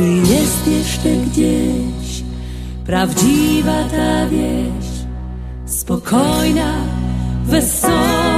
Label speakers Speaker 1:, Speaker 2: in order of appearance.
Speaker 1: Czy jest jeszcze gdzieś prawdziwa ta wieś, spokojna, wesoła?